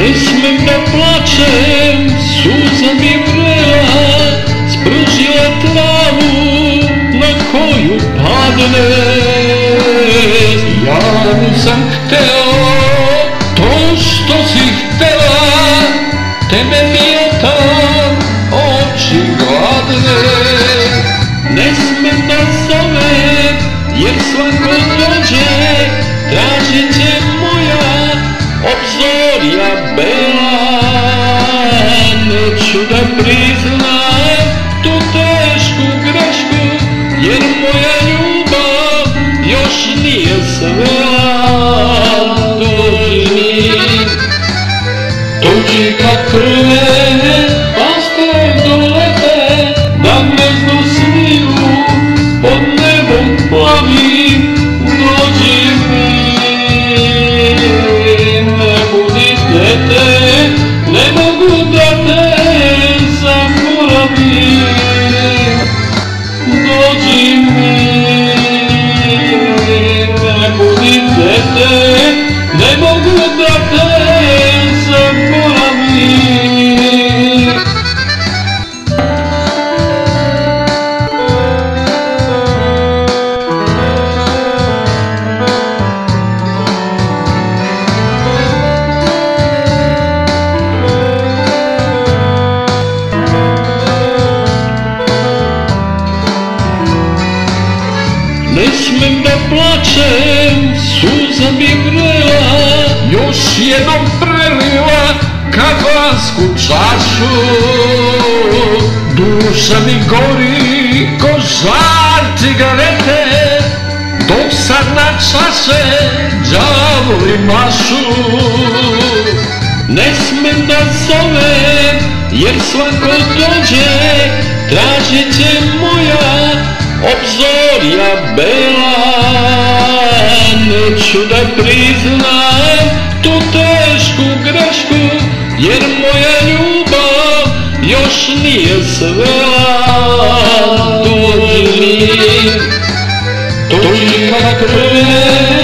Mislim da plačem, suza mi vrela, spržila travu na koju padne. Ja nisam hteo to što si htela, tebe vjetar oči gladne. Ne smem da zovem, jer svako obzorja bela Neću da priznam tu tešku grešku Jer moja ljubav još nije svela plačem, suza mi vrela Još jednom prelila kavansku čašu. Duša mi gori ko žar cigarete Dok sad na čaše đavoli mašu. Ne smem da zovem jer svako dođe Tražit će moja obzorja bela Neću da priznam tu tešku grešku Jer moja ljubav još nije svela. Mi, dođi kad krene